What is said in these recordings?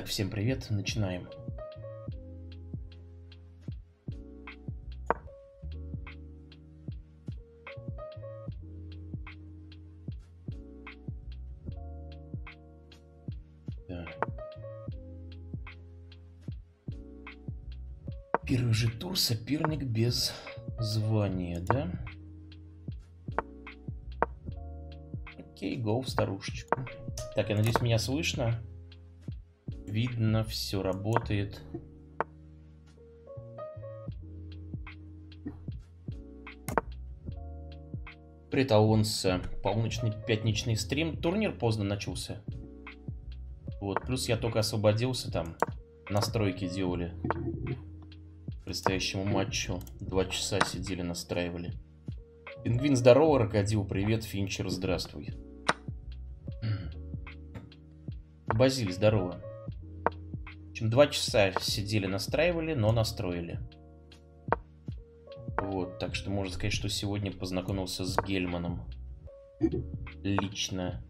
Так, всем привет, начинаем. Первый же тур соперник без звания, да? Окей, гоу в старушечку. Так, я надеюсь, меня слышно видно, все работает. Притаунс, полночный пятничный стрим. Турнир поздно начался. Вот, плюс я только освободился там. Настройки делали. Предстоящему матчу. Два часа сидели, настраивали. Пингвин, здорово, Рокодил, привет, Финчер, здравствуй. Базиль, здорово общем, два часа сидели, настраивали, но настроили. Вот, так что можно сказать, что сегодня познакомился с Гельманом. Лично.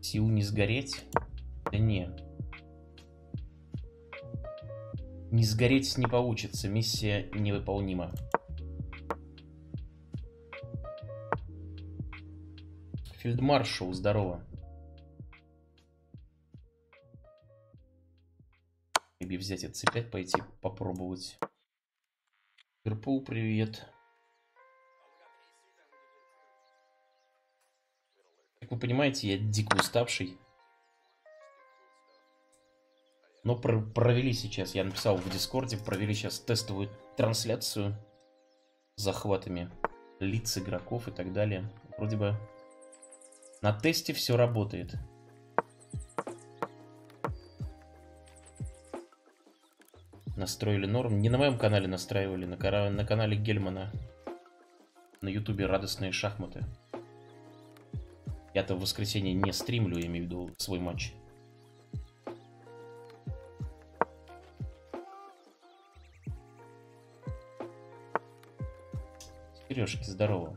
Сил не сгореть? Да не. Не сгореть не получится, миссия невыполнима. Фельдмаршал, здорово. Взять это C5, пойти попробовать. Ирпул, привет. Как вы понимаете, я дико уставший. Но про провели сейчас, я написал в Дискорде, провели сейчас тестовую трансляцию с захватами лиц игроков и так далее. Вроде бы на тесте все работает. Настроили норм. Не на моем канале настраивали, на, на канале Гельмана. На ютубе радостные шахматы. Я-то в воскресенье не стримлю, я имею в виду свой матч. Сережки, здорово.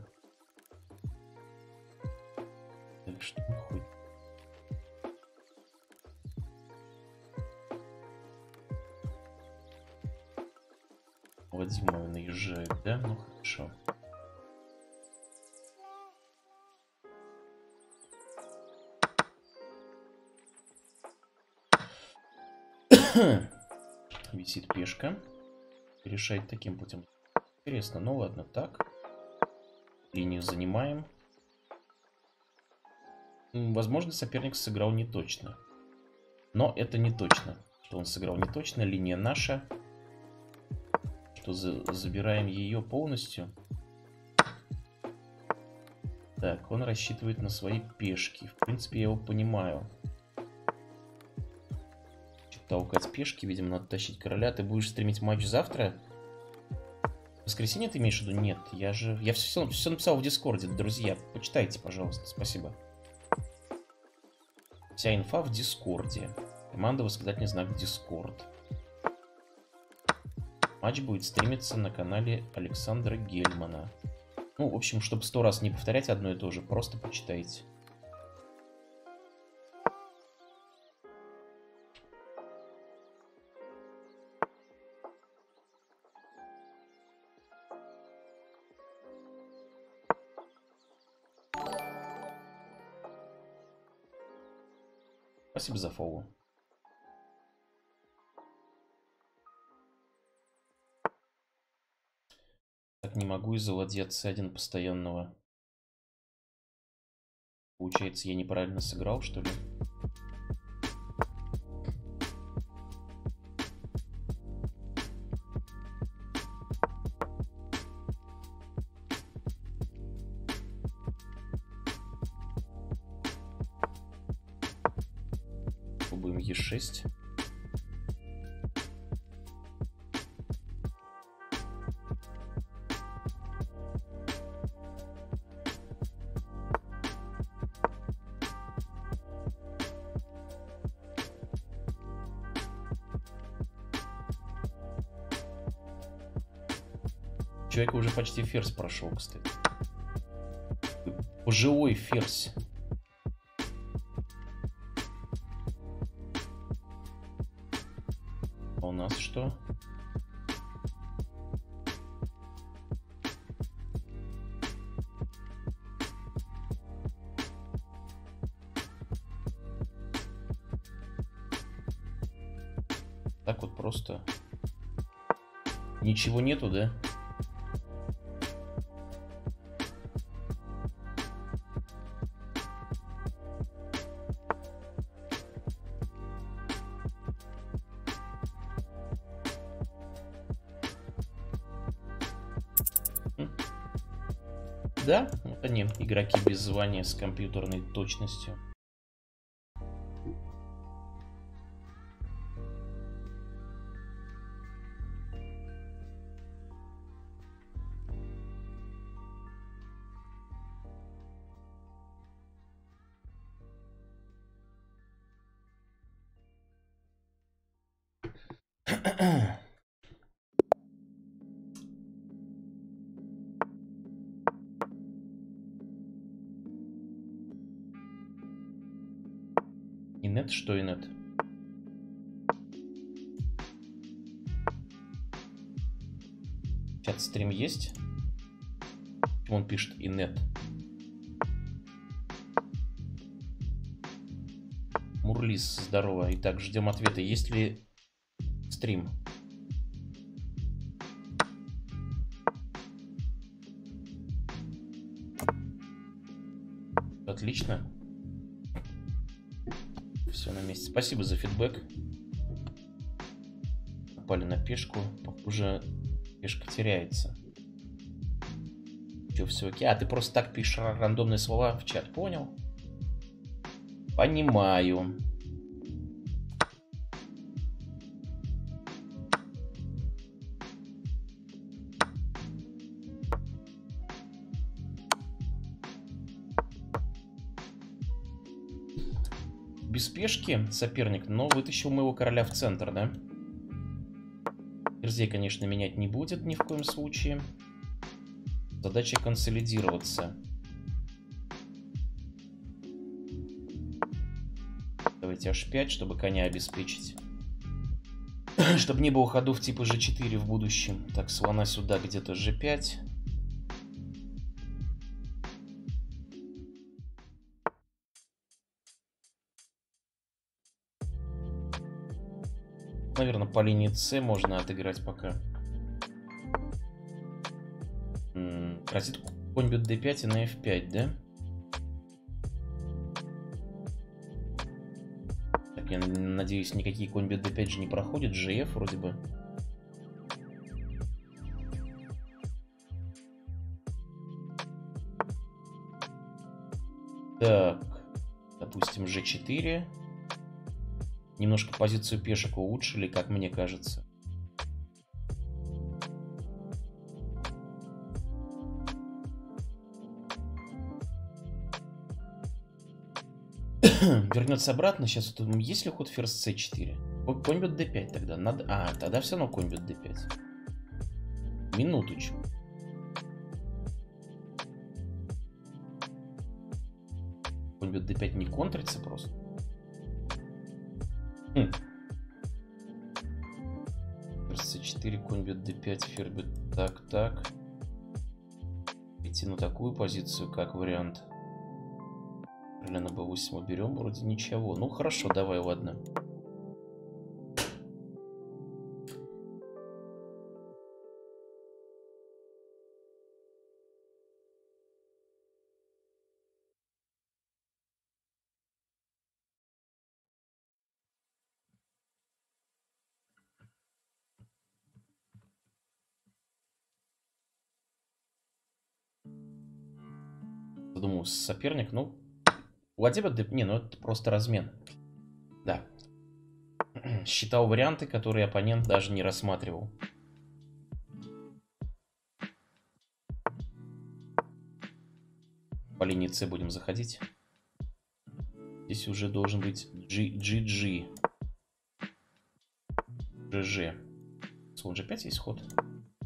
Висит пешка. Решает таким путем. Интересно, ну ладно, так. Линию занимаем. Возможно, соперник сыграл не точно. Но это не точно, что он сыграл не точно. Линия наша. Что за забираем ее полностью. Так, он рассчитывает на свои пешки. В принципе, я его понимаю. Толкать пешки, видимо, надо тащить короля. Ты будешь стримить матч завтра? воскресенье ты имеешь в виду? Нет, я же... Я все, все написал в Дискорде, друзья. Почитайте, пожалуйста. Спасибо. Вся инфа в Дискорде. Команда восклицательный знак Дискорд. Матч будет стримиться на канале Александра Гельмана. Ну, в общем, чтобы сто раз не повторять одно и то же, просто почитайте. Спасибо за фоллоу. Так не могу из-за ладья C1 постоянного. Получается, я неправильно сыграл, что ли? Почти ферзь прошел, кстати. Пожилой ферзь. что? Так вот просто. Ничего нету? Да, игроки без звания с компьютерной точностью. Чат стрим есть? Он пишет инет. Урлис, здорово. Итак, ждем ответа. Есть ли стрим? Отлично. Все на месте. Спасибо за фидбэк. Попали на пешку. Похоже, пешка теряется. Че, все окей? А, ты просто так пишешь рандомные слова в чат, понял? Понимаю. Без пешки соперник, но вытащил моего короля в центр, да? Ферзей, конечно, менять не будет ни в коем случае. Задача консолидироваться. Давайте h5, чтобы коня обеспечить. чтобы не было ходов типа g4 в будущем. Так, слона сюда где-то g5. Наверное, по линии c можно отыграть пока. Грозит конь бьет d5 и на f5, да? Так, я надеюсь, никакие конь бьет d5 же не проходят. gf вроде бы. Так, допустим, g4. Немножко позицию пешек улучшили, как мне кажется. вернется обратно. Сейчас вот, есть ли ход ферзь c4? Конь бьет d5 тогда. Надо... А, тогда все равно конь бьет d5. Минуточку. Конь бьет d5 не контрится просто. Хм. Ферзь c4, конь бьет d5, ферзь бьет так, так. Идти на такую позицию, как вариант. Или на b8 мы берем, вроде ничего. Ну хорошо, давай, ладно. Думаю, соперник, ну, Владимир Деп... Не, ну это просто размен. Да. Считал варианты, которые оппонент даже не рассматривал. По линии С будем заходить. Здесь уже должен быть GG. GG. Слон G5 есть ход.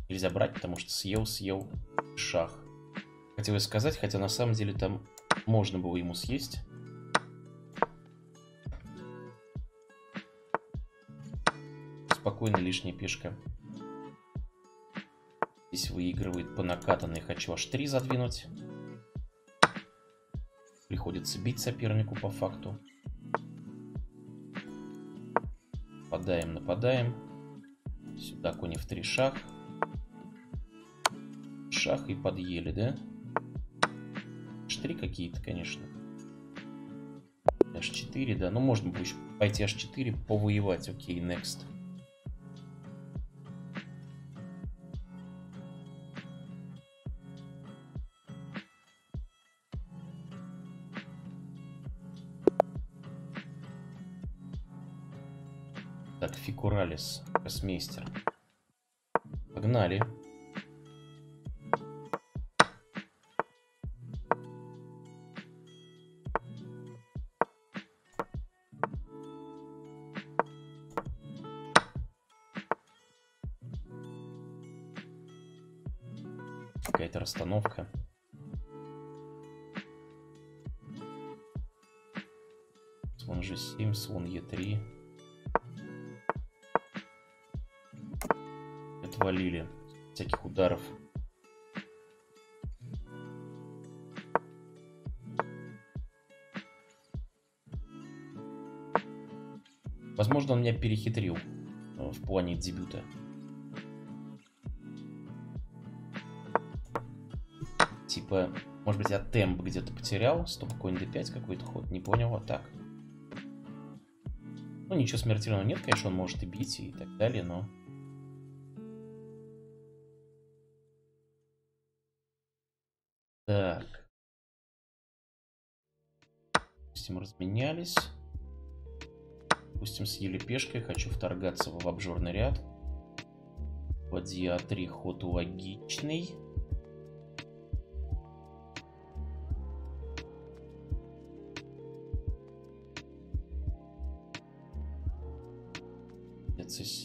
Нельзя брать, потому что съел, съел шах. Хотелось сказать, хотя на самом деле там можно было ему съесть. Спокойно лишняя пешка. Здесь выигрывает по накатанной. Хочу аж 3 задвинуть. Приходится бить сопернику по факту. Нападаем, нападаем. Сюда кони в три шаг. Шах и подъели, да? H3 какие-то, конечно. h4, да. Ну, можно будет пойти h4, повоевать. Окей, next. Так, Фикуралис, Космейстер. Погнали. Расстановка. Слон g7, слон e3. Отвалили всяких ударов. Возможно, он меня перехитрил э, в плане дебюта. Типа, может быть, я темп где-то потерял. Стоп, конь d5 какой-то ход. Не понял, вот так. Ну, ничего смертельного нет, конечно, он может и бить и так далее, но... Так. Допустим, разменялись. Допустим, съели пешкой. Хочу вторгаться в обжорный ряд. Ладья 3 ход логичный.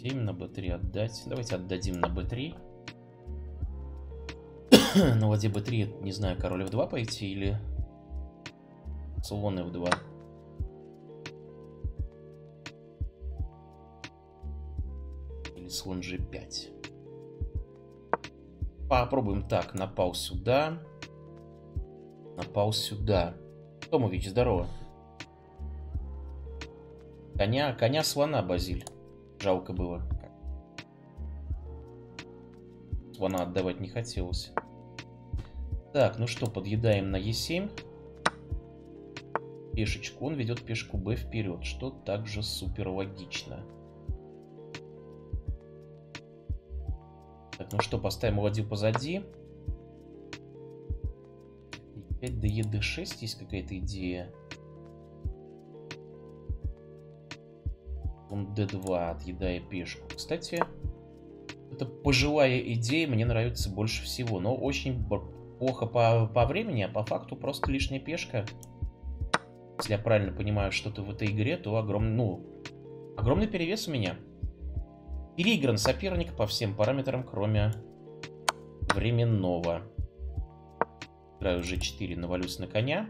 C7 на b3 отдать. Давайте отдадим на b3. на ладье b3, не знаю, король f2 пойти или слон f2. Или слон g5. Попробуем так. Напал сюда. Напал сюда. Томович, здорово. Коня, коня слона, Базиль. Жалко было. Слона отдавать не хотелось. Так, ну что, подъедаем на Е7. Пешечку. Он ведет пешку Б вперед, что также супер логично. Так, ну что, поставим ладью позади. 5 до ЕД6 есть какая-то идея. Он d2, отъедая пешку. Кстати, это пожилая идея мне нравится больше всего. Но очень плохо по, по времени, а по факту просто лишняя пешка. Если я правильно понимаю что-то в этой игре, то огромный, ну, огромный перевес у меня. Переигран соперник по всем параметрам, кроме временного. Играю g4, навалюсь на коня.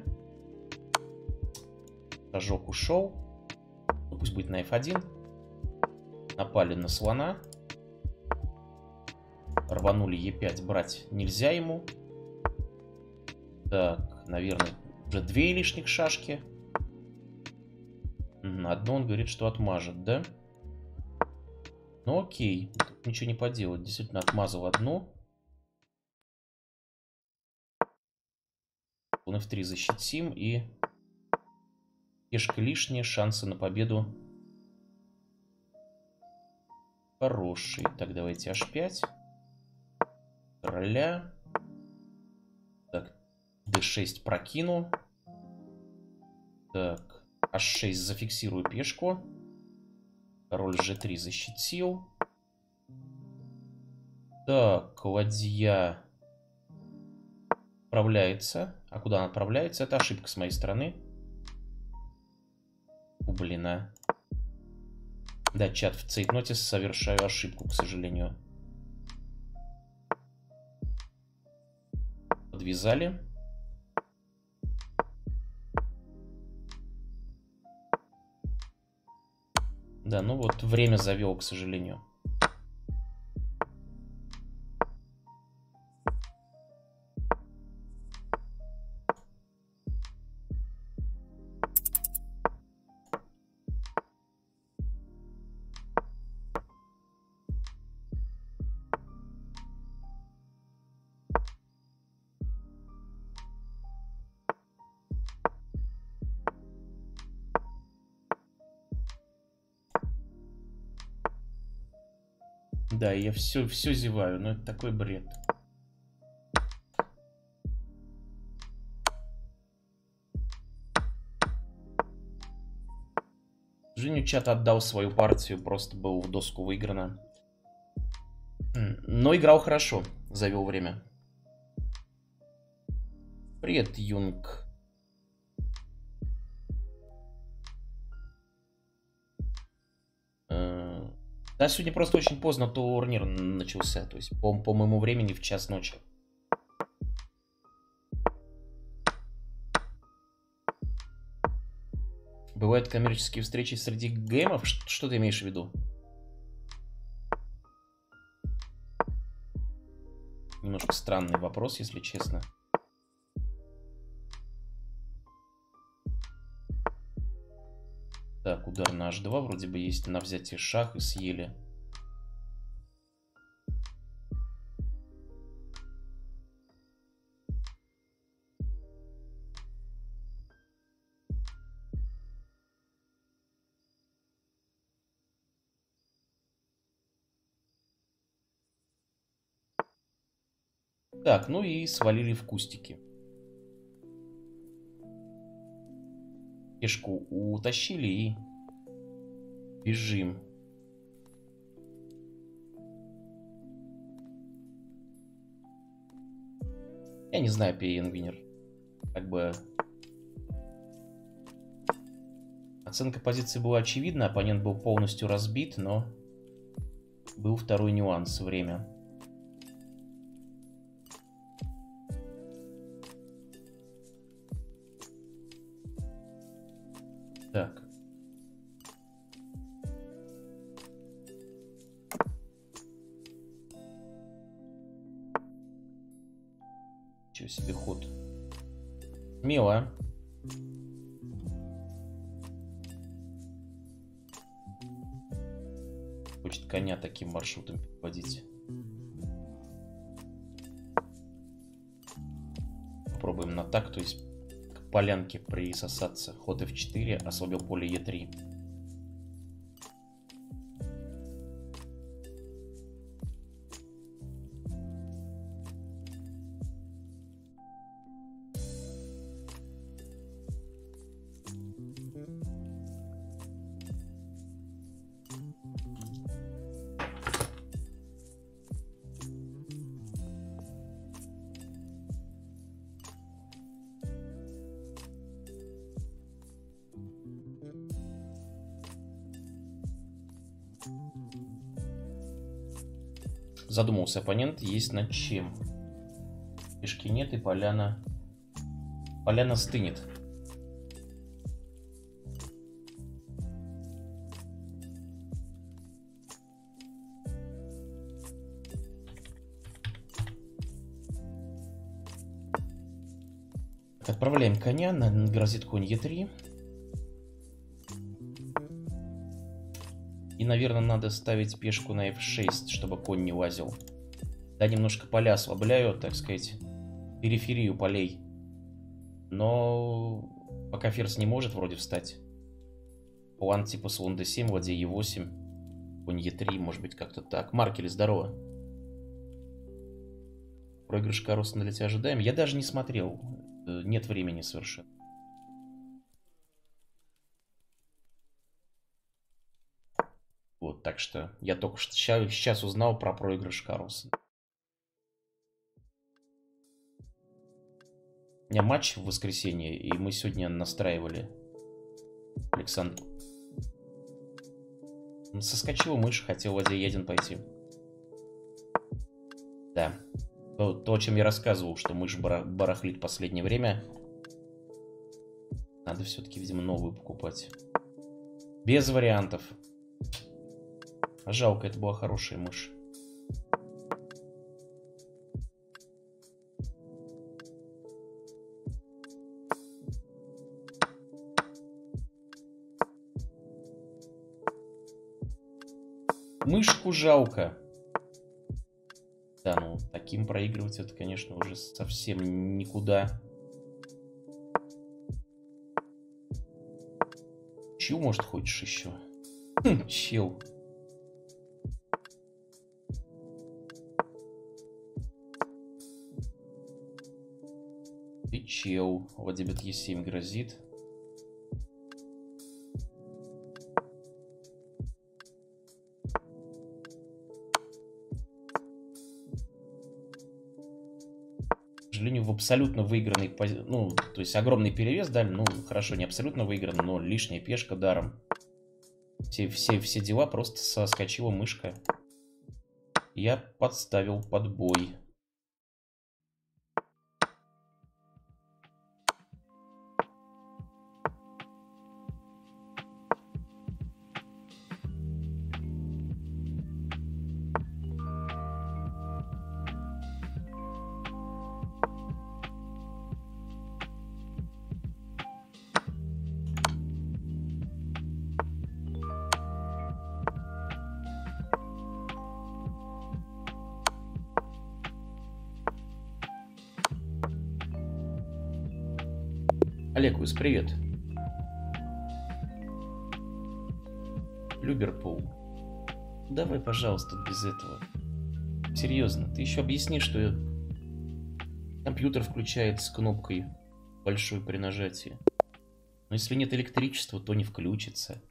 Шажок ушел. Пусть будет на f1. Напали на слона. Рванули e5, брать нельзя ему. Так, наверное, уже две лишних шашки. Одно он говорит, что отмажет, да? Ну окей, тут ничего не поделать. Действительно, отмазал одну. Он f3 защитим и... Пешка лишняя, шансы на победу хорошие. Так, давайте h5. Короля. Так, d6 прокину. Так, h6 зафиксирую пешку. Король g3 защитил. Так, ладья отправляется. А куда она отправляется? Это ошибка с моей стороны. Блин, а. Да, чат, в цейтноте совершаю ошибку, к сожалению. Подвязали. Да, ну вот время завел, к сожалению. Да, я все, все зеваю, но это такой бред. Женю чат отдал свою партию, просто был в доску выиграно. Но играл хорошо, завел время. Привет, Юнг. Да, сегодня просто очень поздно турнир начался. То есть по, по моему времени в час ночи. Бывают коммерческие встречи среди геймов? Что ты имеешь в виду? Немножко странный вопрос, если честно. Так, удар на h2 вроде бы есть на взятие шах и съели. Так, ну и свалили в кустики. Пешку утащили и бежим. Я не знаю, Пиенгвинер. Как бы... Оценка позиции была очевидна, оппонент был полностью разбит, но был второй нюанс — время. Таким маршрутом водить. Попробуем на так, то есть полянке присосаться. Ход f4, ослабил поле e3. Задумался оппонент, есть над чем. Пешки нет и поляна... Поляна стынет. Отправляем коня, на грозит конь Е3. Наверное, надо ставить пешку на f6, чтобы конь не лазил. Да, немножко поля ослабляю, так сказать, периферию полей. Но пока ферзь не может вроде встать. План типа слон d7, ладья e8, конь e3, может быть как-то так. Маркели, здорово. Проигрыш Карлсона для тебя ожидаем. Я даже не смотрел. Э, нет времени совершенно. Так что я только что сейчас, узнал про проигрыш Карлсона. У меня матч в воскресенье, и мы сегодня настраивали Александр. Соскочила мышь, хотел в один пойти. Да. То, то, о чем я рассказывал, что мышь барахлит в последнее время. Надо все-таки, видимо, новую покупать. Без вариантов. Жалко, это была хорошая мышь. Мышку жалко. Да, ну, таким проигрывать это, конечно, уже совсем никуда. Чью, может, хочешь еще? Хм, чел. Чел. Владимир Е7 грозит. К сожалению, в абсолютно выигранный, ну, то есть огромный перевес дали, ну, хорошо, не абсолютно выигран, но лишняя пешка даром. Все, все, все дела просто соскочила мышка. Я подставил под бой. Привет. Люберпул. Давай, пожалуйста, без этого. Серьезно, ты еще объясни, что компьютер включается с кнопкой большой при нажатии. Но если нет электричества, то не включится.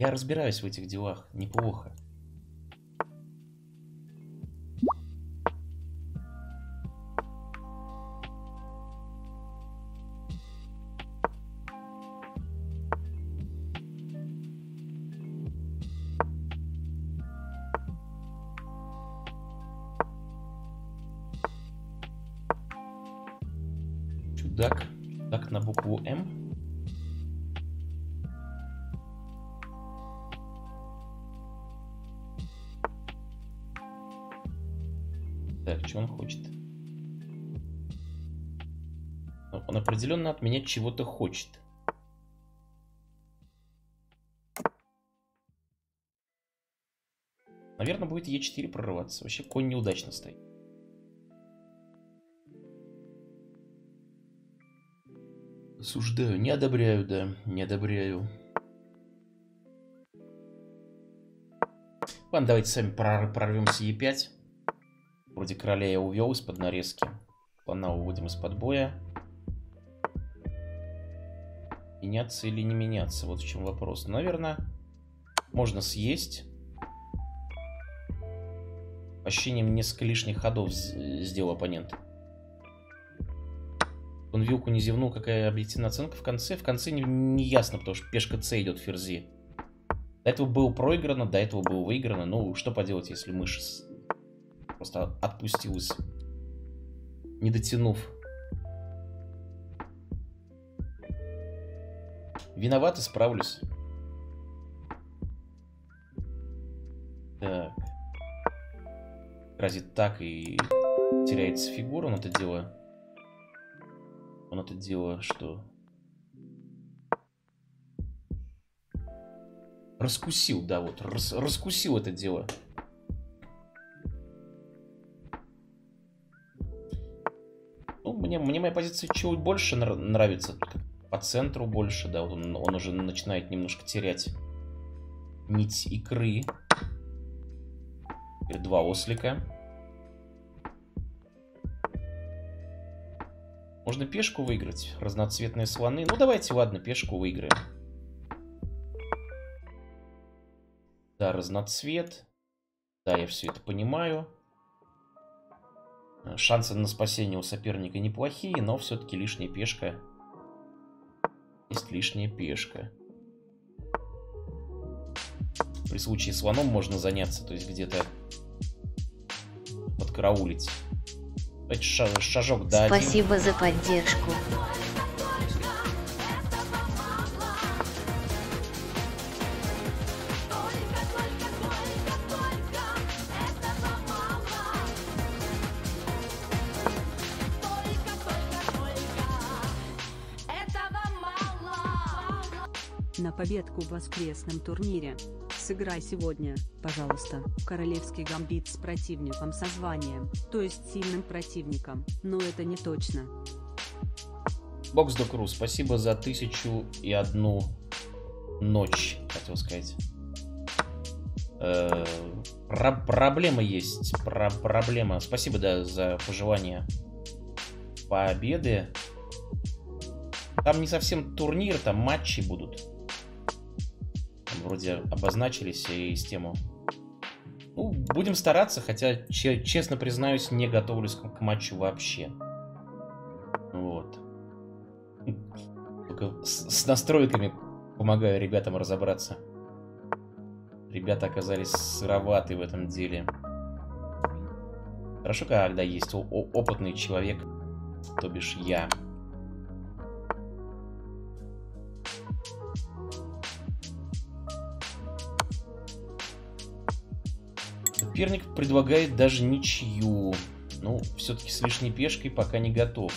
Я разбираюсь в этих делах неплохо. Чудак. Так, на букву М. Так, что он хочет? Он определенно от меня чего-то хочет. Наверное, будет Е4 прорываться. Вообще конь неудачно стоит. Осуждаю, не одобряю, да, не одобряю. Ладно, давайте сами прорвемся Е5. Вроде короля я увел из-под нарезки. Слона уводим из-под боя. Меняться или не меняться? Вот в чем вопрос. Наверное, можно съесть. Ощущением несколько лишних ходов сделал оппонент. Он вилку не зевнул, какая объективная оценка в конце. В конце не, не ясно, потому что пешка С идет ферзи. До этого было проиграно, до этого было выиграно. Ну, что поделать, если мышь просто отпустилась, не дотянув. Виноват, исправлюсь. Так. Разве так и теряется фигура, он это дело он это дело что? Раскусил, да, вот, рас, раскусил это дело. Ну, мне, мне моя позиция чуть больше нравится. По центру больше, да, вот он, он уже начинает немножко терять нить икры. Теперь два ослика. Можно пешку выиграть. Разноцветные слоны. Ну, давайте, ладно, пешку выиграем. Да, разноцвет. Да, я все это понимаю. Шансы на спасение у соперника неплохие, но все-таки лишняя пешка. Есть лишняя пешка. При случае слоном можно заняться, то есть где-то подкараулить шажок дать. Спасибо за поддержку. В воскресном турнире Сыграй сегодня, пожалуйста, королевский гамбит с противником со званием, то есть сильным противником, но это не точно. Бокс до Кру, спасибо за тысячу и одну ночь, хотел сказать. Э, про проблема есть, про проблема. Спасибо, да, за пожелание победы. Там не совсем турнир, там матчи будут вроде обозначились и систему. Ну, будем стараться, хотя, честно признаюсь, не готовлюсь к матчу вообще. Вот. Только с, с настройками помогаю ребятам разобраться. Ребята оказались сыроваты в этом деле. Хорошо, когда есть опытный человек, то бишь я. Соперник предлагает даже ничью. Ну, все-таки с лишней пешкой пока не готов.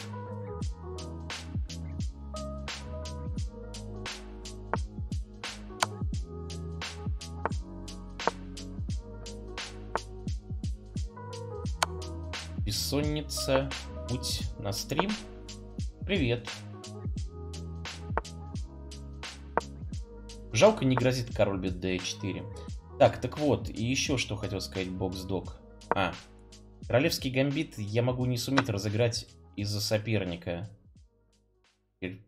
Бессонница, путь на стрим. Привет. Жалко не грозит король бед d4. Так, так вот, и еще что хотел сказать бокс-док. А, королевский гамбит я могу не суметь разыграть из-за соперника.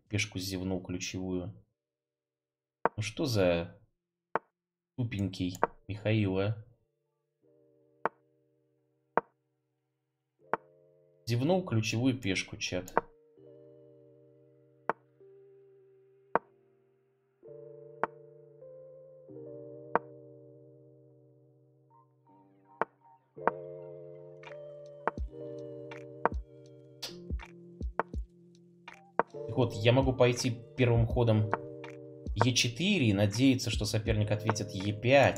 Пешку зевнул ключевую. Ну что за тупенький Михаил, а? Зевнул ключевую пешку, чат. Вот, я могу пойти первым ходом Е4 и надеяться, что соперник ответит Е5.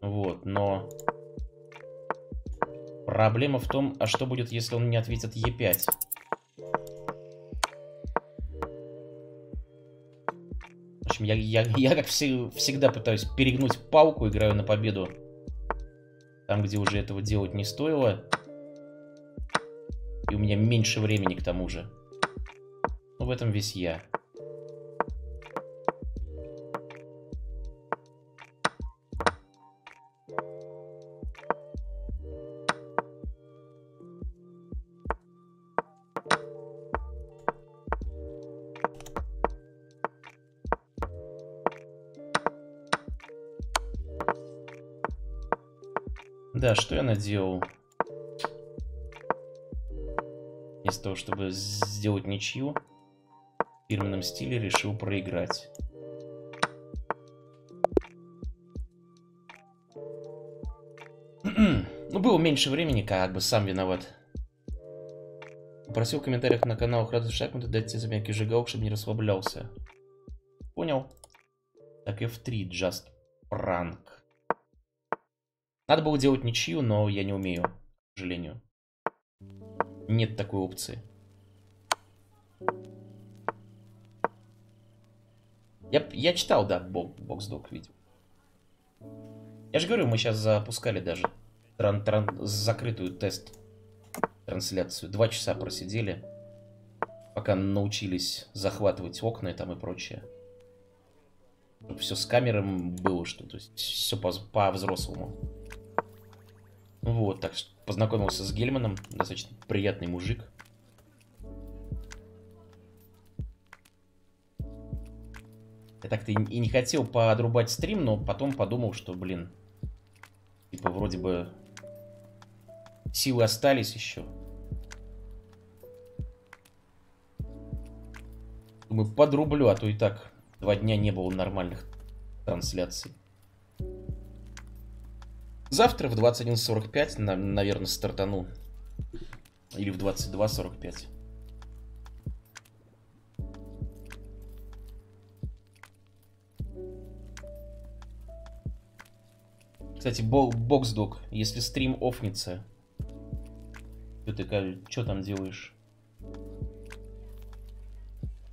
Вот, но... Проблема в том, а что будет, если он не ответит Е5? В общем, я, я, я как все, всегда пытаюсь перегнуть палку, играю на победу. Там, где уже этого делать не стоило. И у меня меньше времени к тому же. Ну, в этом весь я. Да, что я наделал? Вместо того, чтобы сделать ничью, в фирменном стиле решил проиграть. ну, было меньше времени, как бы сам виноват. Просил в комментариях на каналах Радус Шахматы дать тебе заметки Жигалок, чтобы не расслаблялся. Понял. Так, F3, just prank. Надо было делать ничью, но я не умею, к сожалению. Нет такой опции. Я, я читал, да, боксдок видео. Я же говорю, мы сейчас запускали даже тран, тран, закрытую тест трансляцию. Два часа просидели, пока научились захватывать окна там и прочее. Чтобы все с камером было, что то есть все по-взрослому. По вот, так что познакомился с Гельманом, достаточно приятный мужик. Я так-то и не хотел подрубать стрим, но потом подумал, что, блин, типа вроде бы силы остались еще. Думаю, подрублю, а то и так два дня не было нормальных трансляций. Завтра в 21.45, на, наверное, стартану. Или в 22.45. Кстати, боксдог, если стрим офнится, ты что там делаешь?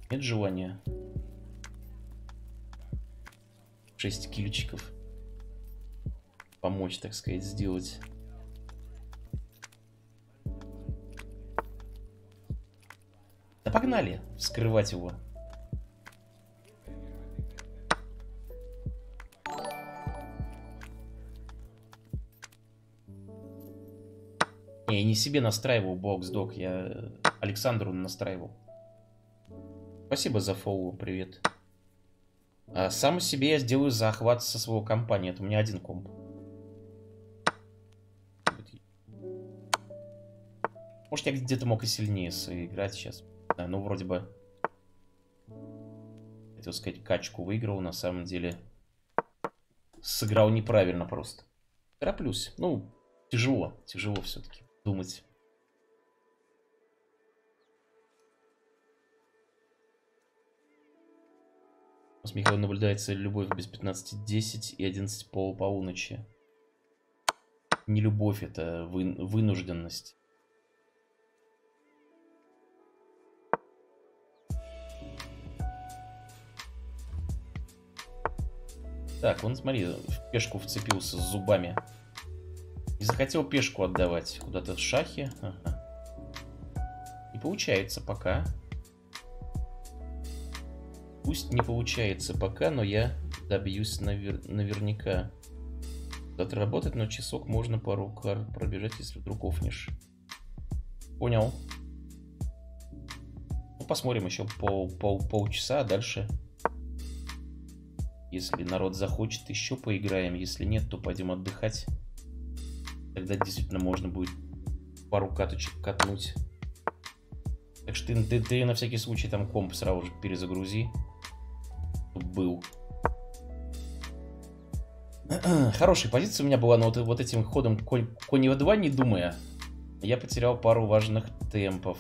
Нет желания? 6 кильчиков помочь, так сказать, сделать. Да погнали вскрывать его. Не, я не себе настраивал бокс-док, я Александру настраивал. Спасибо за фоллоу, привет. А сам себе я сделаю захват со своего компании, это у меня один комп. Может, я где-то мог и сильнее сыграть сейчас. Да, ну, вроде бы... Хотел сказать, качку выиграл, на самом деле... Сыграл неправильно просто. Тороплюсь. Ну, тяжело, тяжело все-таки думать. С Михаилом наблюдается любовь без 15.10 и 11 пол полуночи. Не любовь, это вы, вынужденность. Так, вон смотри, в пешку вцепился с зубами. И захотел пешку отдавать куда-то в шахе. Ага. Не получается пока. Пусть не получается пока, но я добьюсь навер наверняка. Завтра работать, но часок можно пару карт пробежать, если вдруг офнешь. Понял. Ну, посмотрим еще пол, пол, полчаса, а дальше... Если народ захочет, еще поиграем. Если нет, то пойдем отдыхать. Тогда действительно можно будет пару каточек катнуть. Так что ты, ты, ты на всякий случай там комп сразу же перезагрузи. Был. Хорошая позиция у меня была, но вот, вот этим ходом конь, конь в 2 не думая, я потерял пару важных темпов.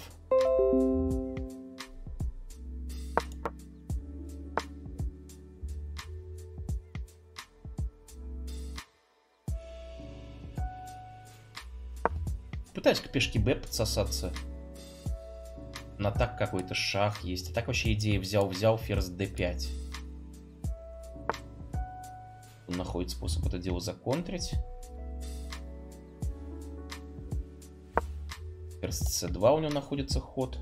Пытаюсь к пешке Б подсосаться. На так какой-то шах есть. А так вообще идея взял-взял, ферзь d5. Он находит способ это дело законтрить. Ферзь c2 у него находится ход.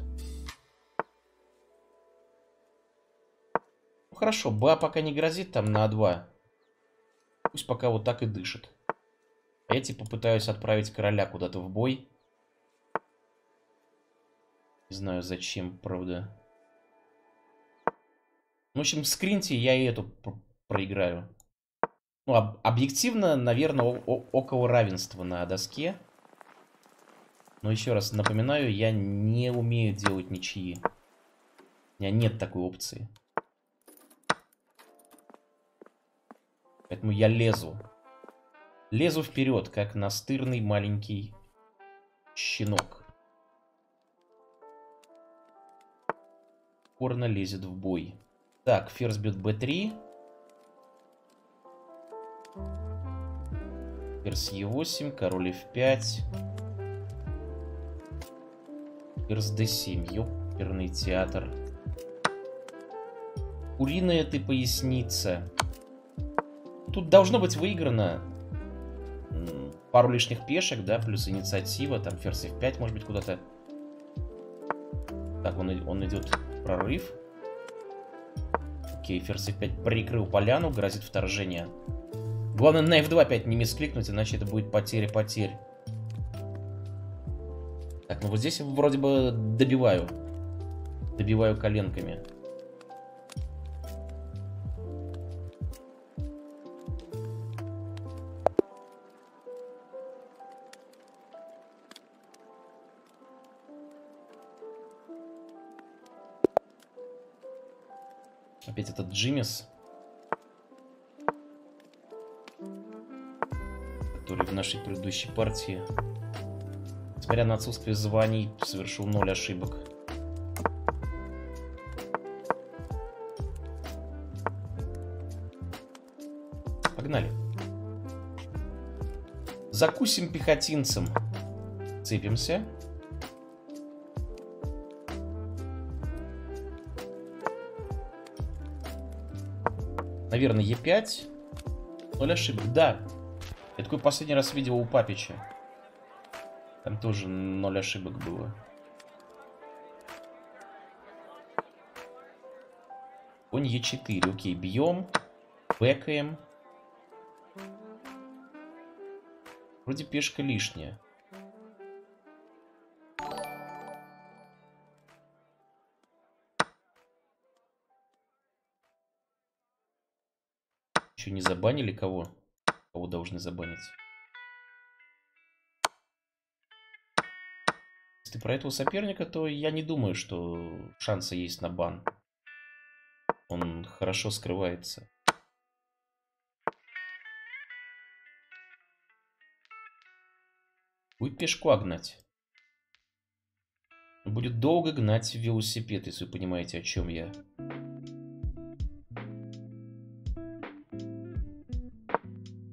Ну, хорошо, ба пока не грозит там на а2. Пусть пока вот так и дышит. А я типа пытаюсь отправить короля куда-то в бой. Не знаю зачем, правда. В общем, в скринте я и эту проиграю. Ну, об объективно, наверное, около равенства на доске. Но еще раз напоминаю, я не умею делать ничьи. У меня нет такой опции. Поэтому я лезу. Лезу вперед, как настырный маленький щенок. Упорно лезет в бой. Так, ферзь бьет b3. Ферзь e8, король f5. Ферзь d7, ёперный театр. Куриная ты поясница. Тут должно быть выиграно пару лишних пешек, да, плюс инициатива, там ферзь f5, может быть, куда-то. Так, он, он идет прорыв. Окей, ферзь f5 прикрыл поляну, грозит вторжение. Главное на f2 опять не мискликнуть, иначе это будет потеря потерь. Так, ну вот здесь вроде бы добиваю. Добиваю коленками. Опять этот Джимис. Который в нашей предыдущей партии, несмотря на отсутствие званий, совершил ноль ошибок. Погнали. Закусим пехотинцем. Цепимся. Наверное, Е5. Ноль ошибок. Да. Я такой последний раз видел у Папича. Там тоже ноль ошибок было. Конь Е4. Окей, бьем. Бэкаем. Вроде пешка лишняя. Еще не забанили кого? Кого должны забанить? Если про этого соперника, то я не думаю, что шансы есть на бан. Он хорошо скрывается. Будет пешку гнать. Будет долго гнать велосипед, если вы понимаете, о чем я.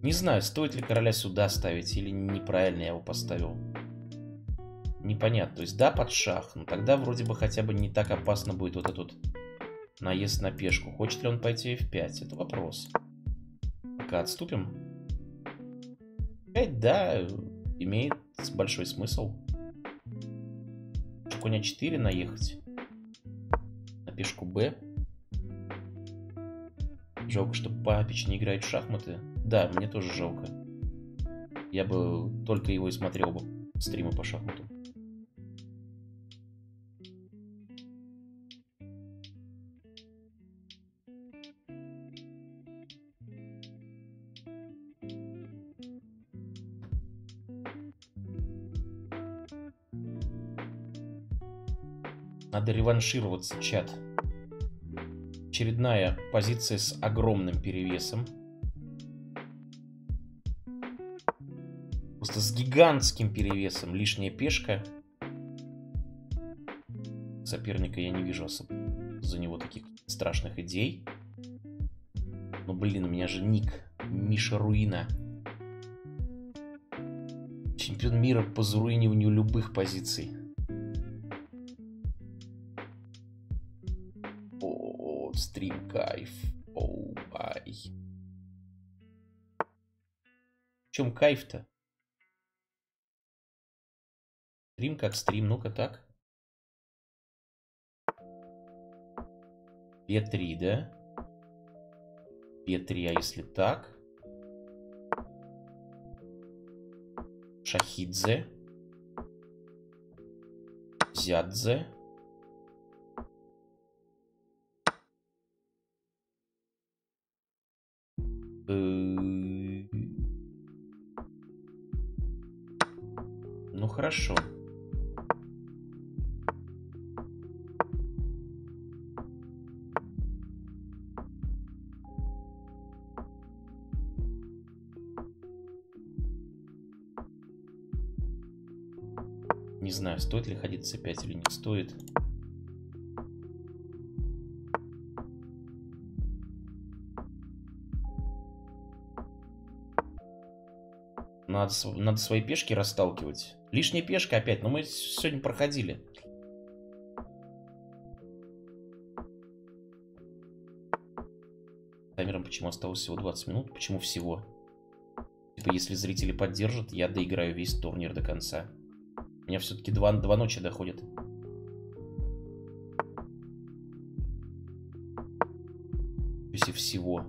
Не знаю, стоит ли короля сюда ставить или неправильно я его поставил. Непонятно. То есть да, под шах, но тогда вроде бы хотя бы не так опасно будет вот этот наезд на пешку. Хочет ли он пойти f5? Это вопрос. Пока отступим. 5, да, имеет большой смысл. Конь а4 наехать. На пешку b. Жалко, что Папич не играет в шахматы. Да, мне тоже жалко. Я бы только его и смотрел бы, стримы по шахмату. Надо реваншироваться, чат. Очередная позиция с огромным перевесом. Просто с гигантским перевесом. Лишняя пешка. Соперника я не вижу особо за него таких страшных идей. Но, блин, у меня же ник. Миша Руина. Чемпион мира по заруиниванию любых позиций. стрим кайф. Оу, ай. В чем кайф-то? Стрим как стрим, ну-ка так. П3, да? П3, а если так? Шахидзе. Зядзе. Ну хорошо. Не знаю, стоит ли ходить c5 или не стоит. Надо, надо свои пешки расталкивать. Лишняя пешка опять, но мы сегодня проходили. Таймером почему осталось всего 20 минут? Почему всего? Типа, если зрители поддержат, я доиграю весь турнир до конца. У меня все-таки два, два ночи доходят. Если всего.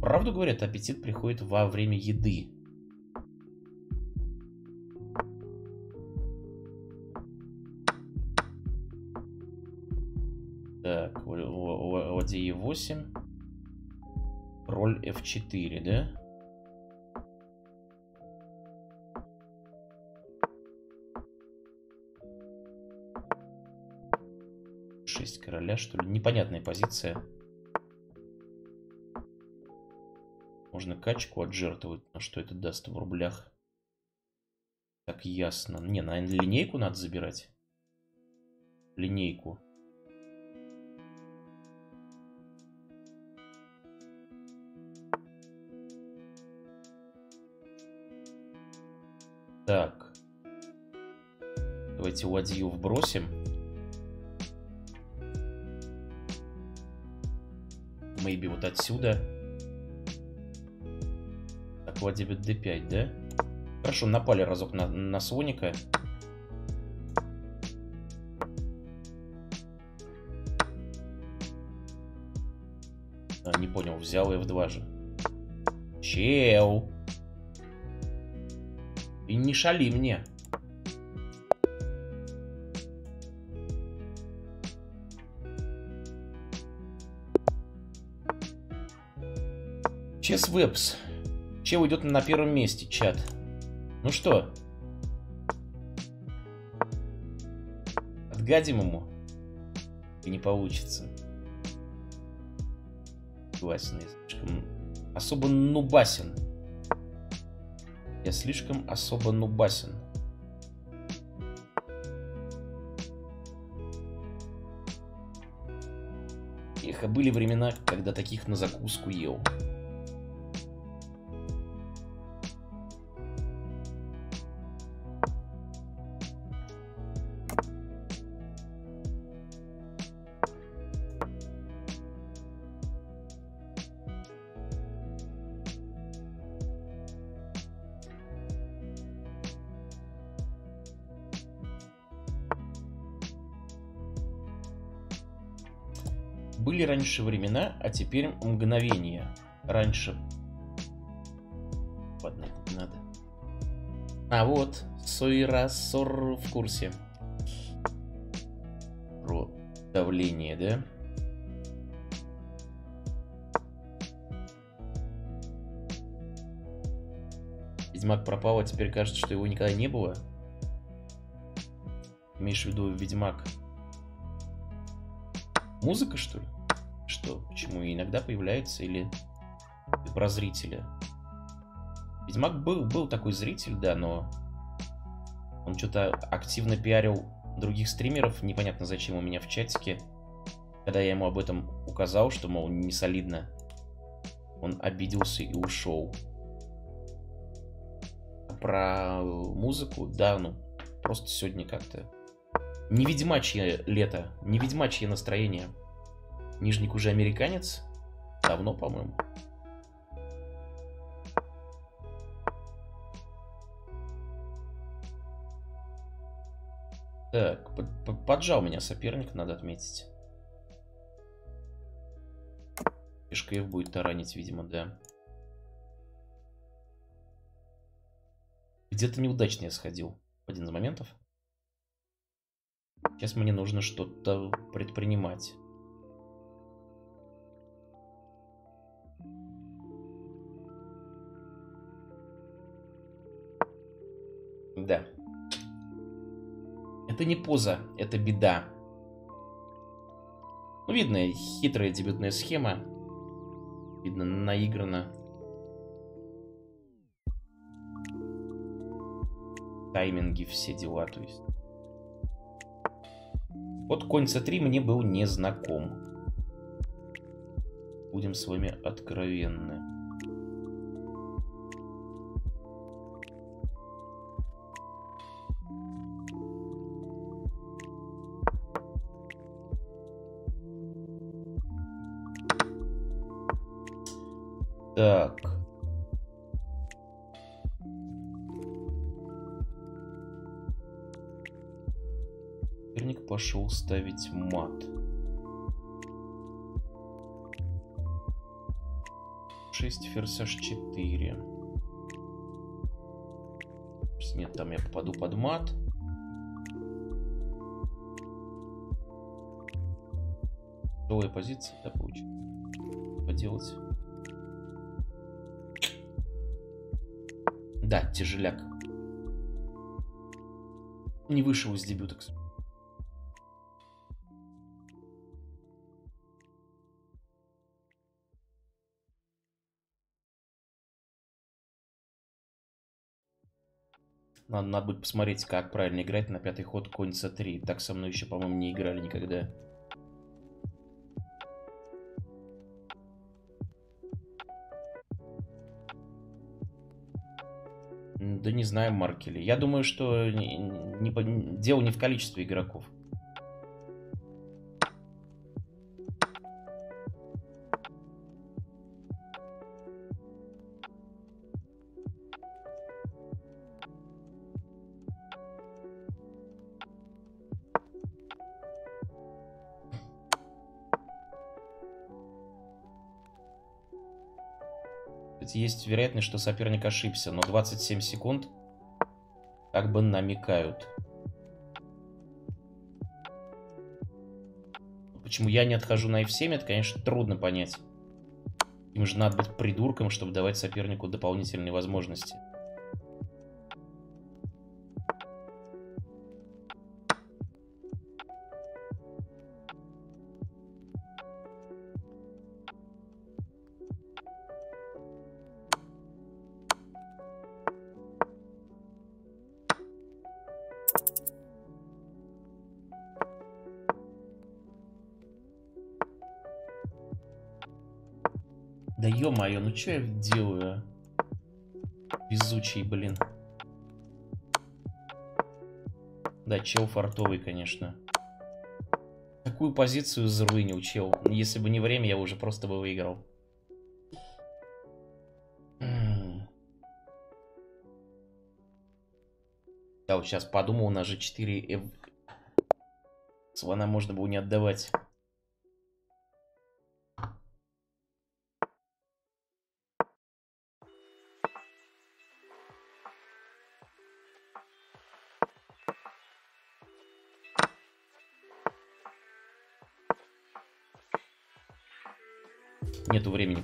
Правду говорят, аппетит приходит во время еды. Так, ладья e8. Роль f4, да? Короля, что ли? Непонятная позиция. Можно качку отжертвовать, но что это даст в рублях? Так ясно. Не, наверное, линейку надо забирать. Линейку. Так. Давайте ладью вбросим. Maybe вот отсюда ладья d5, да? Хорошо, напали разок на, на Соника. А, не понял, взял f2 же. Чел. И не шали мне. Чес Вебс. Чел идет на первом месте, чат. Ну что? Отгадим ему? И не получится. Согласен, я слишком особо нубасен. Я слишком особо нубасен. Эх, а были времена, когда таких на закуску ел. Раньше времена, а теперь мгновения. Раньше... Ладно, не надо. А вот, Сойрасор в курсе. Про давление, да? Ведьмак пропал, а теперь кажется, что его никогда не было. Имеешь в виду Ведьмак? Музыка, что ли? Что? Почему иногда появляется или про зрителя? Ведьмак был, был такой зритель, да, но он что-то активно пиарил других стримеров, непонятно зачем у меня в чатике. Когда я ему об этом указал, что, мол, не солидно, он обиделся и ушел. Про музыку, да, ну, просто сегодня как-то не ведьмачье лето, не ведьмачье настроение. Нижник уже американец? Давно, по-моему. Так, поджал меня соперник, надо отметить. Фишка F будет таранить, видимо, да. Где-то неудачно я сходил в один из моментов. Сейчас мне нужно что-то предпринимать. Да. Это не поза, это беда. Ну, видно, хитрая дебютная схема. Видно, наиграно. Тайминги, все дела, то есть. Вот конь c3 мне был не знаком. Будем с вами откровенны. Так. Соперник пошел ставить мат. Шесть ферзь h4. Нет, там я попаду под мат. Новая позиция, да, получится. Поделать. Да, тяжеляк. Не вышел из дебюта, Надо, надо будет посмотреть, как правильно играть на пятый ход конь c3. Так со мной еще, по-моему, не играли никогда. Да не знаю, Маркели. Я думаю, что не, не, дело не в количестве игроков. Есть вероятность, что соперник ошибся, но 27 секунд как бы намекают. Почему я не отхожу на f7, это, конечно, трудно понять. Им же надо быть придурком, чтобы давать сопернику дополнительные возможности. Ё-моё, ну что я делаю? Везучий, блин. Да, чел фартовый, конечно. Такую позицию заруинил чел. Если бы не время, я уже просто бы выиграл. Да, вот сейчас подумал, у нас же 4 F... Слона можно было не отдавать.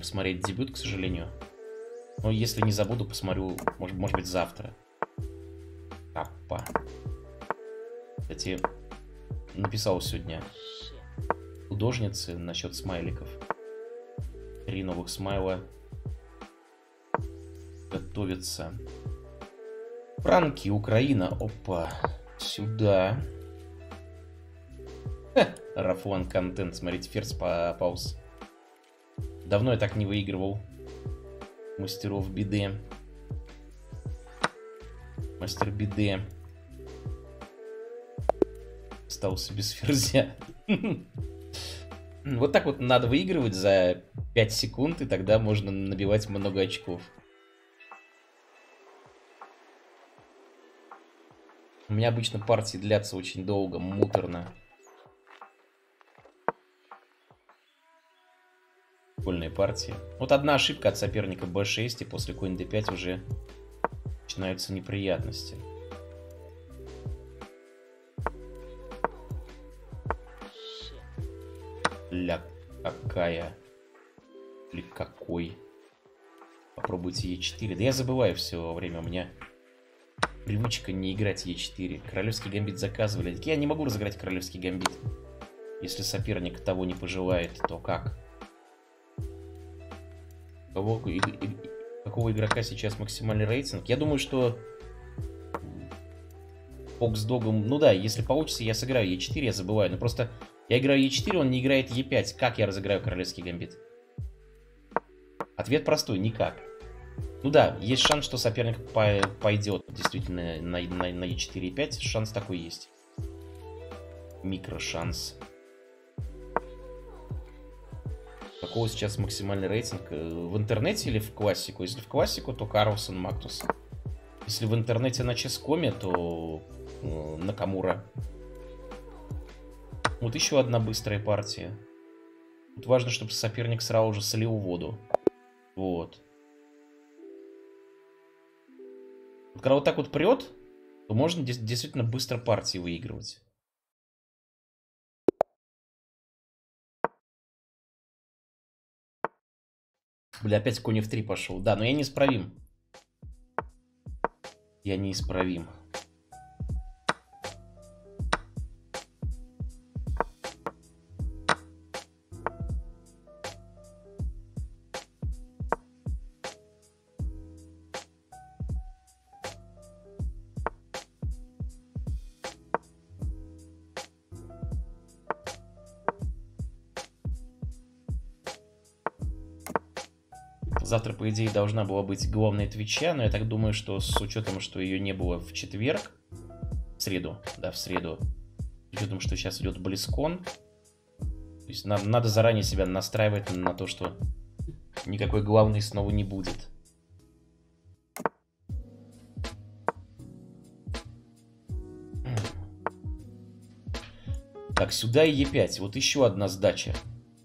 Посмотреть дебют, к сожалению. Но если не забуду, посмотрю, может, может быть, завтра. Апа. Кстати, написал сегодня художницы насчет смайликов. Три новых смайла готовятся. Франки, Украина. Опа. Сюда. Рафон контент. Смотрите, ферзь по пауз. Давно я так не выигрывал. Мастеров беды. Мастер беды. Остался без ферзя. Вот так вот надо выигрывать за 5 секунд, и тогда можно набивать много очков. У меня обычно партии длятся очень долго, муторно. Прикольные партии. Вот одна ошибка от соперника b6, и после конь d5 уже начинаются неприятности. Ля какая. Или какой. Попробуйте Е4. Да я забываю все время. У меня привычка не играть Е4. Королевский гамбит заказывали. Я не могу разыграть королевский гамбит. Если соперник того не пожелает, то как? Кого, и, и, какого игрока сейчас максимальный рейтинг? Я думаю, что Фокс Догом... Ну да, если получится, я сыграю Е4, я забываю. Но просто я играю Е4, он не играет Е5. Как я разыграю королевский гамбит? Ответ простой, никак. Ну да, есть шанс, что соперник пойдет действительно на, на, на Е4 и 5. Шанс такой есть. Микрошанс. Какого сейчас максимальный рейтинг? Э, в интернете или в классику? Если в классику, то Карлсон, Мактус. Если в интернете на Ческоме, то э, Накамура. Вот еще одна быстрая партия. Тут важно, чтобы соперник сразу же слил воду. Вот. Когда вот так вот прет, то можно действительно быстро партии выигрывать. Бля, опять конь в 3 пошел. Да, но я неисправим. Я неисправим. Завтра, по идее, должна была быть главная Твича, но я так думаю, что с учетом, что ее не было в четверг, в среду, да, в среду, с учетом, что сейчас идет Близкон, то есть надо, надо заранее себя настраивать на то, что никакой главной снова не будет. Так, сюда и Е5. Вот еще одна сдача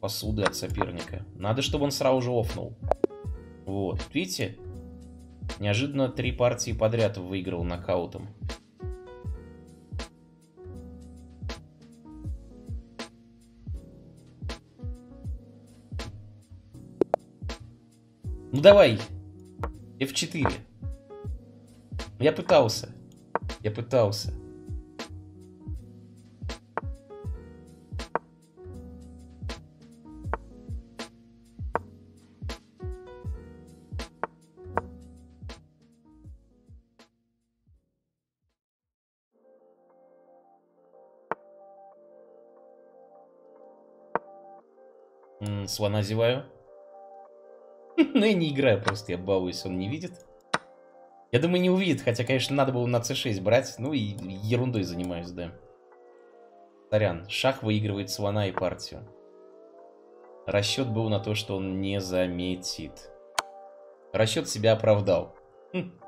посуды от соперника. Надо, чтобы он сразу же офнул. Вот, видите? Неожиданно три партии подряд выиграл нокаутом. Ну давай. F4. Я пытался. Я пытался. Слона зеваю. Ну и не играю просто, я балуюсь, он не видит. Я думаю, не увидит, хотя, конечно, надо было на c6 брать. Ну и ерундой занимаюсь, да. Сорян, шах выигрывает слона и партию. Расчет был на то, что он не заметит. Расчет себя оправдал. Хм.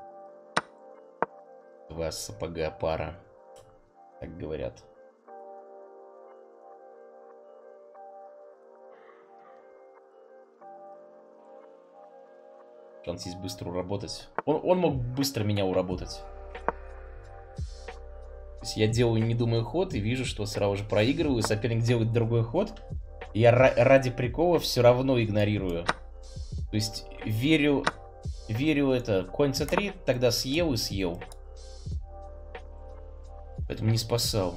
Два сапога пара, так говорят. Есть быстро уработать. Он, он мог быстро меня уработать. То есть я делаю, не думаю, ход и вижу, что сразу же проигрываю. Соперник делает другой ход. Я ради прикола все равно игнорирую. То есть верю, верю это, конь c3, тогда съел и съел. Поэтому не спасал.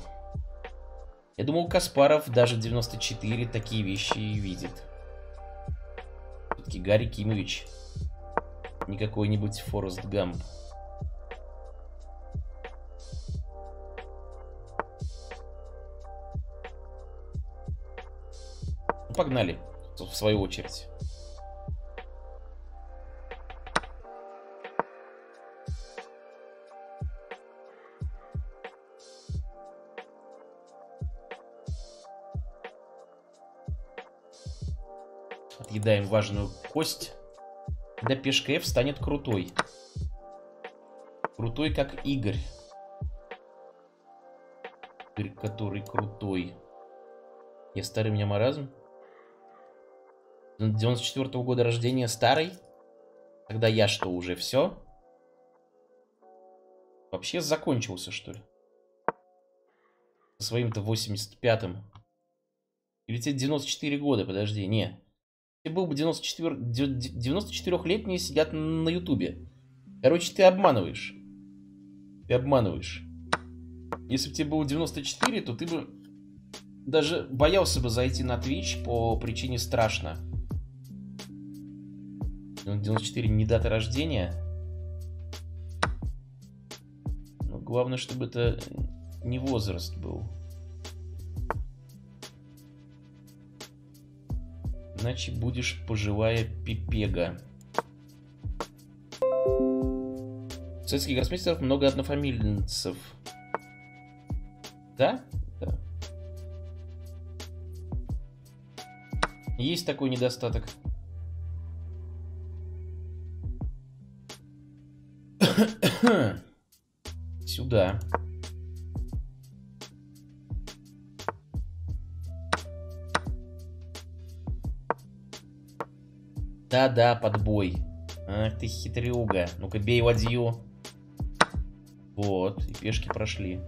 Я думал, Каспаров даже 94 такие вещи видит. Все-таки Гарри Кимович. Не какой-нибудь Форест Гамп. Ну, погнали, в свою очередь. Отъедаем важную кость. Да пешка F станет крутой. Крутой, как Игорь. Игорь, который крутой. Я старый, у меня маразм. 94 -го года рождения старый? Тогда я что, уже все? Вообще закончился, что ли? Своим-то 85-м. Или тебе 94 года, подожди, не. Был бы 94... 94-летние сидят на ютубе. Короче, ты обманываешь. Ты обманываешь. Если бы тебе было 94, то ты бы даже боялся бы зайти на Twitch по причине страшно. 94 не дата рождения. Но главное, чтобы это не возраст был. Иначе будешь пожилая пипега. Советских гроссмейстеров много однофамильцев. Да? Да. Есть такой недостаток. Сюда. Да-да, подбой. Ах ты хитрюга. Ну-ка, бей ладью. Вот, и пешки прошли.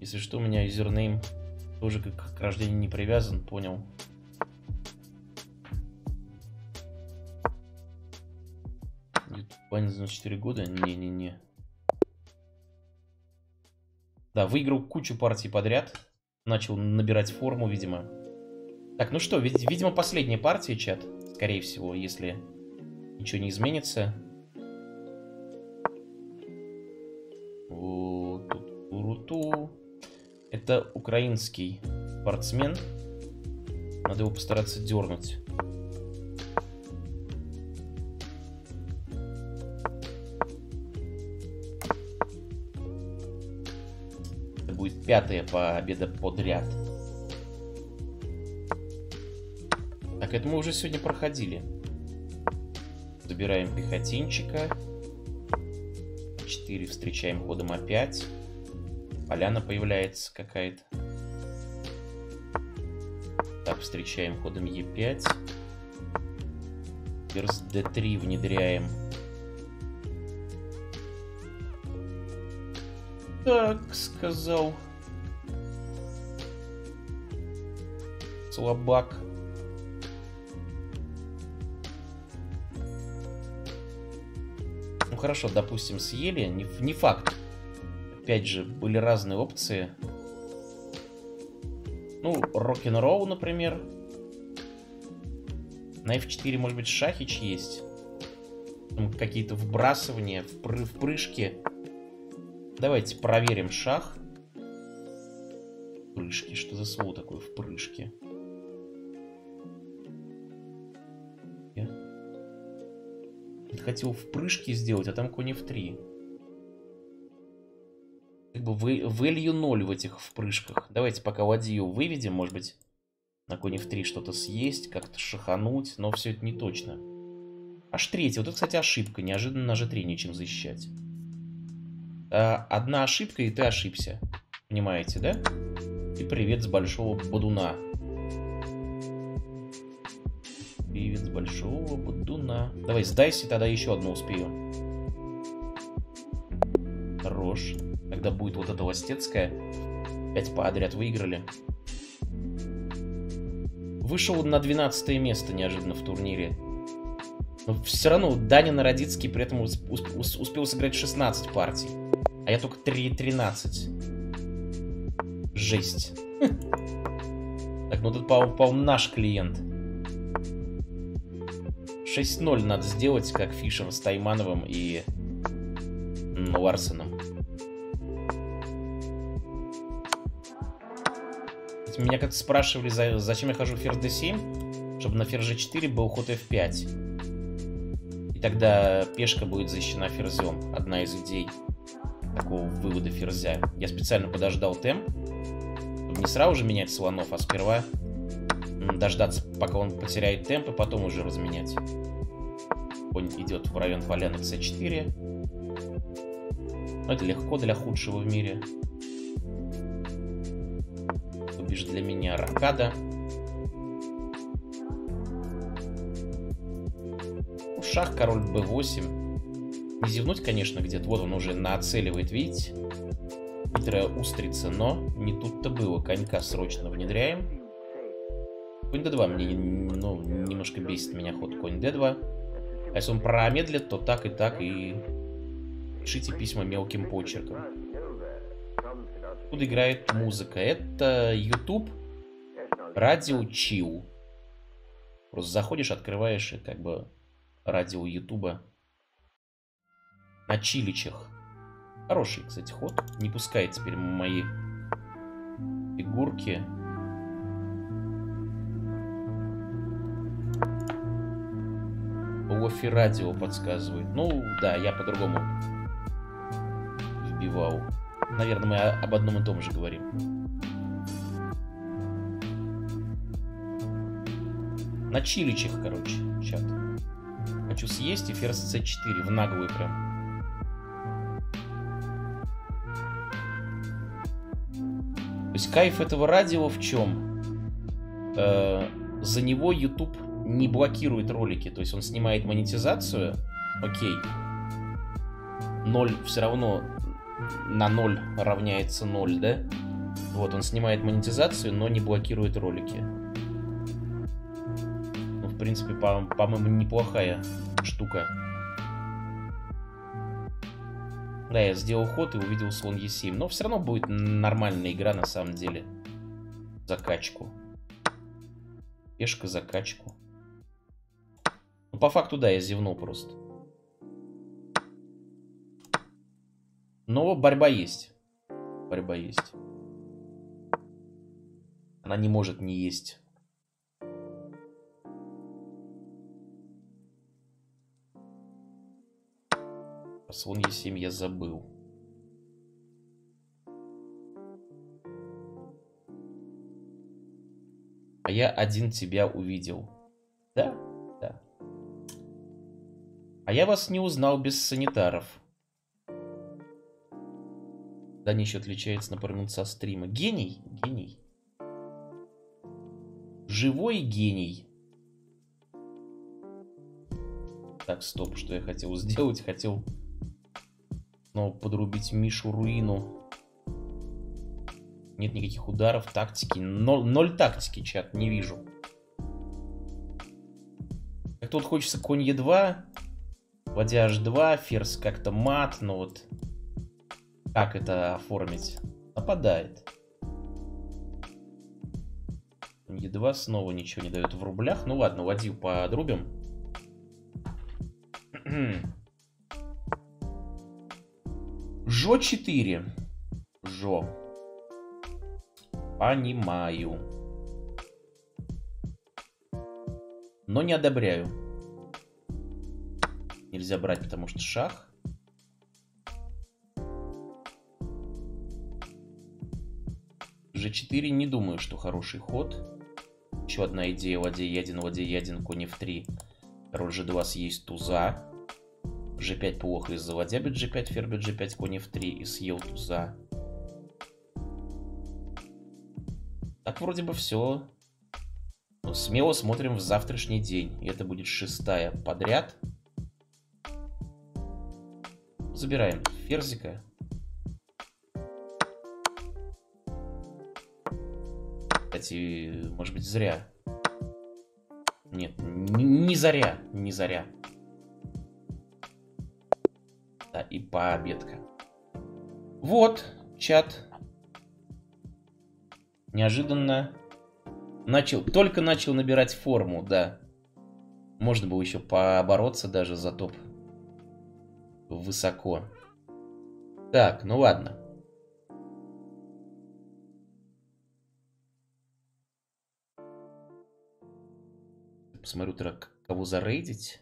Если что, у меня юзернейм тоже как к рождению не привязан, понял. Банин за 4 года? Не-не-не. Да, выиграл кучу партий подряд. Начал набирать форму, видимо. Так, ну что, вид видимо, последняя партия, чат. Скорее всего, если ничего не изменится. Уруту. Это украинский спортсмен. Надо его постараться дернуть. Это будет пятая победа подряд. Так, это мы уже сегодня проходили. Забираем пехотинчика. 4 встречаем ходом опять. Поляна появляется какая-то. Так, встречаем ходом Е5. Ферзь D3 внедряем. Так, сказал. Слабак. Хорошо, допустим, съели, не, не факт. Опять же, были разные опции. Ну, рок-н-ролл, например. На F4, может быть, шахич есть. Какие-то вбрасывания, впры впрыжки. Давайте проверим шах. Впрыжки, что за слово такое впрыжки? Хотел в прыжке сделать, а там кони в 3. Как бы value 0 в этих впрыжках. Давайте пока ладью выведем, может быть, на коне в 3 что-то съесть, как-то шахануть, но все это не точно. H3, вот это, кстати, ошибка, неожиданно на G3 нечем защищать. А, одна ошибка, и ты ошибся. Понимаете, да? И привет с большого бодуна. Большого будуна. Давай, сдайся, тогда еще одну успею. Хорош. Тогда будет вот эта ластецкая. Пять подряд выиграли. Вышел на 12 место неожиданно в турнире. Но все равно Даня Народицкий при этом успел сыграть 16 партий. А я только 3 13. Жесть. Так, ну тут, по-моему, наш клиент. 6-0 надо сделать, как Фишер с Таймановым и Ларсеном. Меня как-то спрашивали, зачем я хожу ферзь d7, чтобы на ферзь g4 был ход f5. И тогда пешка будет защищена ферзем. Одна из идей такого вывода ферзя. Я специально подождал темп, чтобы не сразу же менять слонов, а сперва дождаться, пока он потеряет темп, и потом уже разменять. Конь идет в район поляны c4. Но это легко для худшего в мире. То для меня ракада. Шах, король b8. Не зевнуть, конечно, где-то. Вот он уже нацеливает, видите? Хитрая устрица, но не тут-то было. Конька срочно внедряем. Конь d2 мне ну, немножко бесит меня ход конь d2. А если он промедлит, то так и так и пишите письма мелким почерком. Тут играет музыка. Это YouTube радио Чил. Просто заходишь, открываешь и как бы радио Ютуба на чиличах. Хороший, кстати, ход. Не пускает теперь мои фигурки. Лофи радио подсказывает. Ну, да, я по-другому вбивал. Наверное, мы об одном и том же говорим. На чиличах, короче, чат. Хочу съесть и ферзь c4 в наглую прям. То есть кайф этого радио в чем? Э, за него YouTube не блокирует ролики, то есть он снимает монетизацию, окей. Ноль все равно на ноль равняется ноль, да? Вот, он снимает монетизацию, но не блокирует ролики. Ну, в принципе, по-моему, по неплохая штука. Да, я сделал ход и увидел слон Е7. Но все равно будет нормальная игра на самом деле. Закачку. Пешка закачку. Ну, по факту, да, я зевнул просто. Но борьба есть. Борьба есть. Она не может не есть. Слон Е7 я забыл. А я один тебя увидел. Да. А я вас не узнал без санитаров. Дани еще отличается, например, со стрима. Гений, гений. Живой гений. Так, стоп, что я хотел сделать? Хотел Снова подрубить Мишу Руину. Нет никаких ударов, тактики. Ноль, ноль тактики, чат, не вижу. Как-то вот хочется конь Е2, ладья H2, ферзь как-то мат, но вот как это оформить? Нападает. Е2 снова ничего не дает в рублях. Ну ладно, ладью подрубим. Жо 4. Жо. Понимаю. Но не одобряю. Нельзя брать, потому что шах. G4 не думаю, что хороший ход. Еще одна идея. Ладья Ядин, ладья Ядин, конь F3. Король G2 съесть туза g5 плохо из-за ладья бит g5, ферзь бит g5, конь f3 и съел туза. Так вроде бы все. Смело смотрим в завтрашний день. И это будет шестая подряд. Забираем ферзика. Кстати, может быть, зря. Нет, не заря, не заря. Да, и пообедка. Вот, чат. Неожиданно начал, только начал набирать форму, да. Можно было еще побороться даже за топ высоко. Так, ну ладно. Посмотрю, кого зарейдить.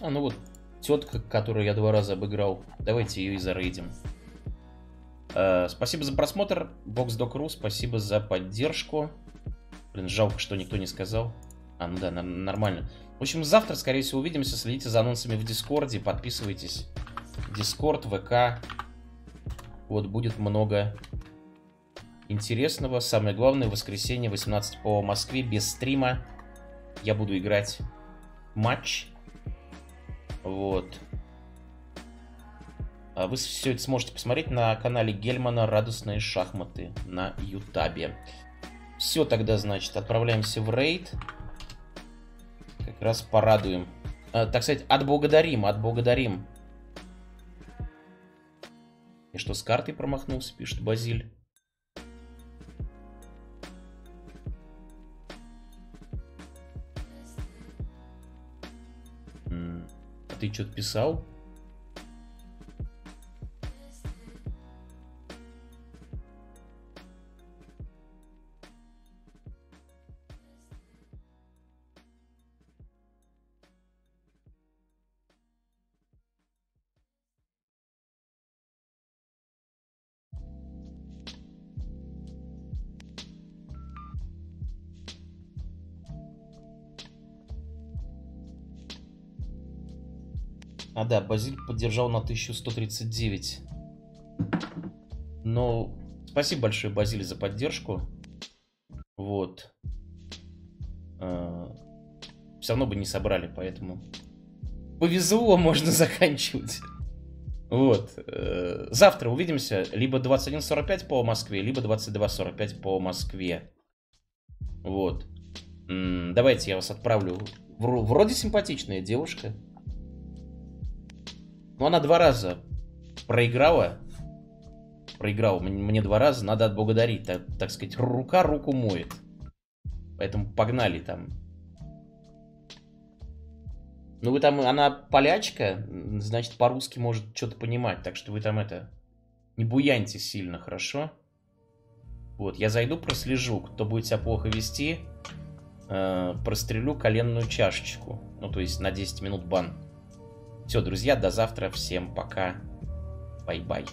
А, ну вот, тетка, которую я два раза обыграл. Давайте ее и зарейдим. Э, спасибо за просмотр. BoxDoc.ru, спасибо за поддержку. Блин, жалко, что никто не сказал. А, ну да, нормально. В общем, завтра, скорее всего, увидимся. Следите за анонсами в Дискорде. Подписывайтесь. Дискорд, ВК. Вот, будет много интересного. Самое главное, воскресенье, 18 по Москве, без стрима. Я буду играть матч вот. А вы все это сможете посмотреть на канале Гельмана «Радостные шахматы» на Ютабе. Все тогда, значит, отправляемся в рейд. Как раз порадуем. А, так сказать, отблагодарим, отблагодарим. И что, с картой промахнулся, пишет Базиль. Ты что-то писал? Да, Базиль поддержал на 1139. Но спасибо большое, Базиль, за поддержку. Вот. А, все равно бы не собрали, поэтому... Повезло, можно заканчивать. Вот. Э, завтра увидимся либо 21.45 по Москве, либо 22.45 по Москве. Вот. Давайте я вас отправлю. Вроде симпатичная девушка. Но она два раза проиграла. Проиграла мне два раза, надо отблагодарить. Так, так сказать, рука руку моет. Поэтому погнали там. Ну вы там, она полячка, значит по-русски может что-то понимать. Так что вы там это, не буяньте сильно, хорошо? Вот, я зайду, прослежу. Кто будет себя плохо вести, э, прострелю коленную чашечку. Ну, то есть на 10 минут бан. Все, друзья, до завтра. Всем пока. Бай-бай.